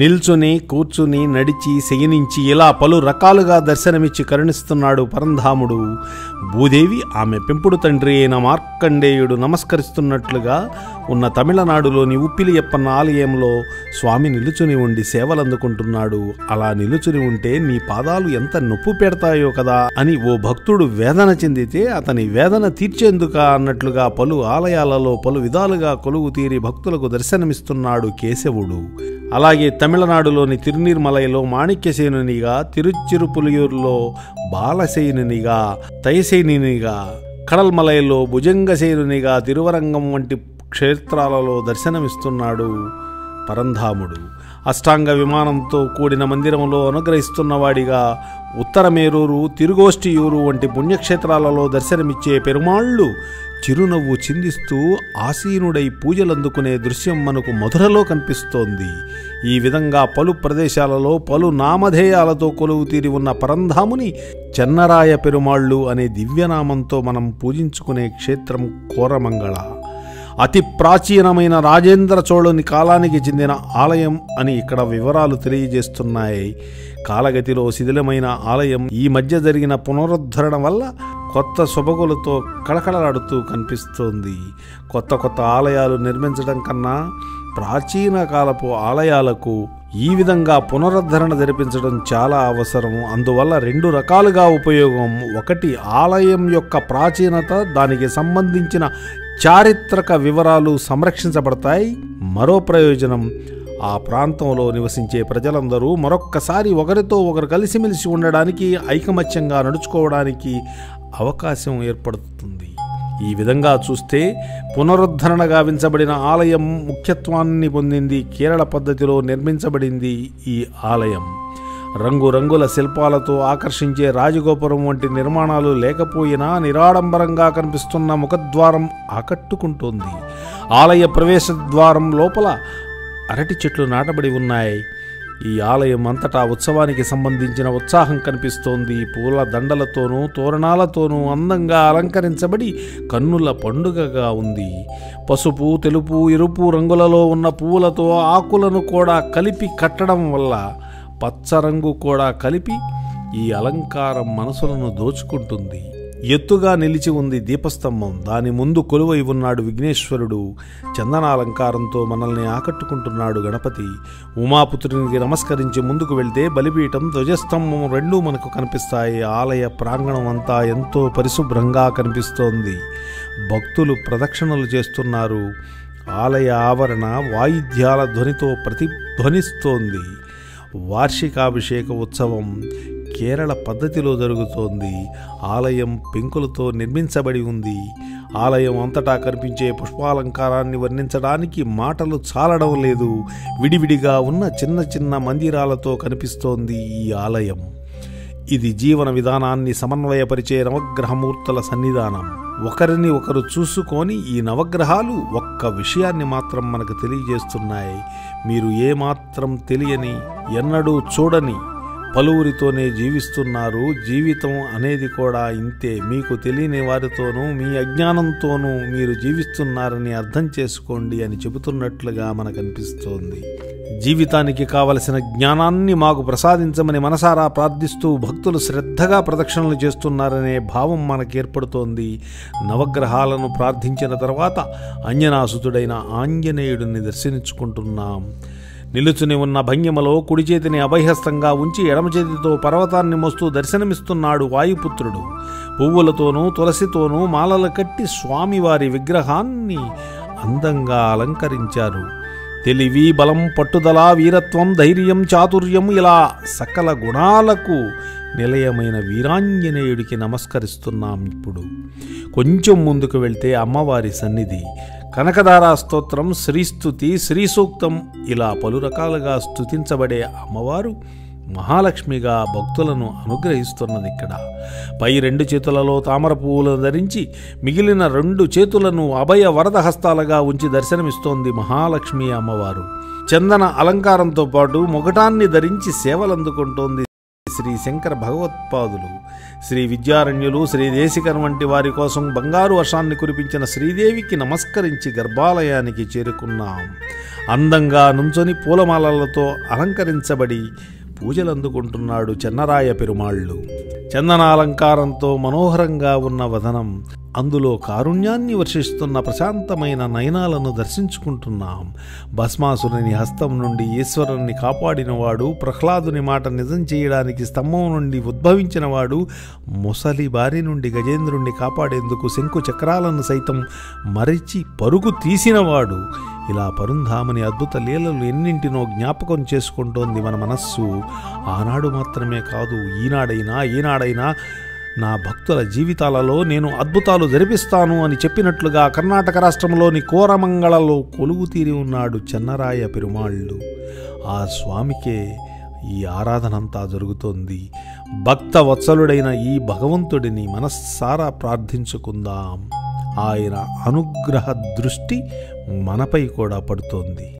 నిల్చుని కూర్చుని నడిచి శయనించి ఇలా పలు రకాలుగా దర్శనమిచ్చి కరుణిస్తున్నాడు పరంధాముడు. భూదేవి ఆమె పెంపుడు తండ్రి అయిన మార్కండేయుడు నమస్కరిస్తున్నట్లుగా ఉన్న తమిళనాడులోని ఉప్పిలియప్పన్న ఆలయంలో స్వామి నిలుచుని ఉండి సేవలందుకుంటున్నాడు. అలా నిలుచుని ఉంటే నీ పాదాలు ఎంత నొప్పు పెడతాయో కదా అని ఓ భక్తుడు వేదన చెందితే అతని వేదన తీర్చేందుక అన్నట్లుగా పలు ఆలయాలలో పలు విధాలుగా కొలువు తీరి భక్తులకు దర్శనమిస్తున్నాడు కేశవుడు. అలాగే తమిళనాడులోని తిరునీర్మలైలో మాణిక్యసేనునిగా తిరుచిరుపులియూరులో బాలసేనునిగా తైసేనినిగా కడల్మలైలో భుజంగసేనునిగా తిరువరంగం వంటి క్షేత్రాలలో దర్శనమిస్తున్నాడు పరంధాముడు. అష్టాంగ విమానంతో కూడిన మందిరంలో అనుగ్రహిస్తున్నవాడిగా ఉత్తరమేరూరు తిరుగోష్ఠియూరు వంటి పుణ్యక్షేత్రాలలో దర్శనమిచ్చే పెరుమాళ్ళు చిరునవ్వు చిందిస్తూ ఆసీనుడై పూజలందుకునే దృశ్యం మనకు మధురలో కనిపిస్తోంది. ఈ విధంగా పలు ప్రదేశాలలో పలు నామధేయాలతో కొలువు తీరి ఉన్న పరంధాముని చెన్నరాయ పెరుమాళ్ళు అనే దివ్యనామంతో మనం పూజించుకునే క్షేత్రం కోరమంగళ. అతి ప్రాచీనమైన రాజేంద్ర చోళుని కాలానికి చెందిన ఆలయం అని ఇక్కడ వివరాలు తెలియజేస్తున్నాయి. కాలగతిలో శిథిలమైన ఆలయం ఈ మధ్య జరిగిన పునరుద్ధరణ వల్ల కొత్త సొబగులతో కళకళలాడుతూ కనిపిస్తోంది. కొత్త కొత్త ఆలయాలు నిర్మించడం కన్నా ప్రాచీన కాలపు ఆలయాలకు ఈ విధంగా పునరుద్ధరణ జరిపించడం చాలా అవసరం. అందువల్ల రెండు రకాలుగా ఉపయోగం. ఒకటి ఆలయం యొక్క ప్రాచీనత దానికి సంబంధించిన చారిత్రక వివరాలు సంరక్షించబడతాయి. మరో ప్రయోజనం ఆ ప్రాంతంలో నివసించే ప్రజలందరూ మరొక్కసారి ఒకరితో ఒకరు కలిసిమెలిసి ఉండడానికి ఐకమత్యంగా నడుచుకోవడానికి అవకాశం ఏర్పడుతుంది. ఈ విధంగా చూస్తే పునరుద్ధరణ గావించబడిన ఆలయం ముఖ్యత్వాన్ని పొందింది కేరళ పద్ధతిలో నిర్మించబడింది ఈ ఆలయం. రంగురంగుల శిల్పాలతో ఆకర్షించే రాజగోపురం వంటి నిర్మాణాలు లేకపోయినా నిరాడంబరంగా కనిపిస్తున్న ముఖద్వారం ఆకట్టుకుంటోంది. ఆలయ ప్రవేశ ద్వారం లోపల అరటి చెట్లు నాటబడి ఉన్నాయి. ఈ ఆలయం అంతటా ఉత్సవానికి సంబంధించిన ఉత్సాహం కనిపిస్తోంది. పూల దండలతోనూ తోరణాలతోనూ అందంగా అలంకరించబడి కన్నుల పండుగగా ఉంది. పసుపు తెలుపు ఎరుపు రంగులలో ఉన్న పువ్వులతో ఆకులను కూడా కలిపి కట్టడం వల్ల పచ్చ రంగు కూడా కలిపి ఈ అలంకారం మనసులను దోచుకుంటుంది. ఎత్తుగా నిలిచి ఉంది దీపస్తంభం. దాని ముందు కొలువై ఉన్నాడు విఘ్నేశ్వరుడు. చందనాలంకారంతో మనల్ని ఆకట్టుకుంటున్నాడు గణపతి. ఉమాపుత్రునికి నమస్కరించి ముందుకు వెళ్తే బలిపీఠం ధ్వజస్తంభం రెండూ మనకు కనిపిస్తాయి. ఆలయ ప్రాంగణం అంతా ఎంతో పరిశుభ్రంగా కనిపిస్తోంది. భక్తులు ప్రదక్షిణలు చేస్తున్నారు. ఆలయ ఆవరణ వాయిద్యాల ధ్వనితో ప్రతిధ్వనిస్తోంది వార్షికాభిషేక ఉత్సవం. కేరళ పద్ధతిలో జరుగుతోంది. ఆలయం పెంకులతో నిర్మించబడి ఉంది. ఆలయం అంతటా కనిపించే పుష్పాలంకారాన్ని వర్ణించడానికి మాటలు చాలడం లేదు. విడివిడిగా ఉన్న చిన్న చిన్న మందిరాలతో కనిపిస్తోంది ఈ ఆలయం. ఇది జీవన విధానాన్ని సమన్వయపరిచే నవగ్రహమూర్తుల సన్నిధానం. ఒకరిని ఒకరు చూసుకొని ఈ నవగ్రహాలు ఒక్క విషయాన్ని మాత్రం మనకు తెలియజేస్తున్నాయి. మీరు ఏమాత్రం తెలియని ఎన్నడూ చూడని పలువురితోనే జీవిస్తున్నారు. జీవితం అనేది కూడా ఇంతే. మీకు తెలియని వారితోనూ మీ అజ్ఞానంతోనూ మీరు జీవిస్తున్నారని అర్థం చేసుకోండి అని చెబుతున్నట్లుగా మనకు అనిపిస్తోంది జీవితానికి కావలసిన జ్ఞానాన్ని మాకు ప్రసాదించమని మనసారా ప్రార్థిస్తూ భక్తులు శ్రద్ధగా ప్రదక్షిణలు చేస్తున్నారనే భావం మనకు ఏర్పడుతోంది నవగ్రహాలను ప్రార్థించిన తర్వాత అంజనాసుతుడైన ఆంజనేయుడిని దర్శించుకుంటున్నాం. నిలుచుని ఉన్న భంగిమలో కుడి చేతిని అభయహస్తంగా ఉంచి ఎడమ చేతితో పర్వతాన్ని మోస్తూ దర్శనమిస్తున్నాడు వాయుపుత్రుడు. పువ్వులతోనూ తులసితోనూ మాలలు కట్టి స్వామివారి విగ్రహాన్ని అందంగా అలంకరించారు. తెలివి బలం పట్టుదల వీరత్వం ధైర్యం చాతుర్యం ఇలా సకల గుణాలకు నిలయమైన వీరాంజనేయుడికి నమస్కరిస్తున్నాం ఇప్పుడు. కొంచెం ముందుకు వెళ్తే అమ్మవారి సన్నిధి కనకదారా స్తోత్రం శ్రీస్తుతి శ్రీసూక్తం ఇలా పలు రకాలుగా స్తుతించబడే అమ్మవారు మహాలక్ష్మిగా భక్తులను అనుగ్రహిస్తున్నది ఇక్కడ. పై రెండు చేతులలో తామర పువ్వులను ధరించి మిగిలిన రెండు చేతులను అభయ వరద హస్తాలుగా ఉంచి దర్శనమిస్తోంది మహాలక్ష్మి అమ్మవారు. చందన అలంకారంతో పాటు మొగటాన్ని ధరించి సేవలందుకుంటోంది శ్రీ శంకర భగవత్పాదులు శ్రీ విద్యారణ్యులు శ్రీ దేశికన్ వంటి వారి కోసం బంగారు వర్షాన్ని కురిపించిన శ్రీదేవికి నమస్కరించి గర్భాలయానికి చేరుకున్నాం. అందంగా నుంచొని పూలమాలలతో అలంకరించబడి పూజలు అందుకుంటున్నాడు చెన్నరాయ పెరుమాళ్ళు. చందనాలంకారంతో మనోహరంగా ఉన్న వదనం అందులో కారుణ్యాన్ని వర్షిస్తున్న ప్రశాంతమైన నయనాలను దర్శించుకుంటున్నాం. భస్మాసురుని హస్తం నుండి ఈశ్వరుణ్ణి కాపాడినవాడు ప్రహ్లాదుని మాట నిజం చేయడానికి స్తంభం నుండి ఉద్భవించినవాడు ముసలి బారి నుండి గజేంద్రుణ్ణి కాపాడేందుకు శంకు చక్రాలను సైతం మరిచి పరుగు తీసినవాడు. ఇలా పరుంధామని అద్భుత లీలలు ఎన్నింటినో జ్ఞాపకం చేసుకుంటోంది మన మనస్సు. ఆనాడు మాత్రమే కాదు ఈనాడైనా ఈనాడైనా నా భక్తుల జీవితాలలో నేను అద్భుతాలు జరిపిస్తాను అని చెప్పినట్లుగా కర్ణాటక రాష్ట్రంలోని కోరమంగళలో కొలుగుతీరి ఉన్నాడు చెన్నరాయ పెరుమాళ్ళు. ఆ స్వామికే ఈ ఆరాధనంతా జరుగుతోంది. భక్త వత్సలుడైన ఈ భగవంతుడిని మనస్సారా ప్రార్థించుకుందాం. ఆయన అనుగ్రహ దృష్టి మనపై కూడా పడుతోంది.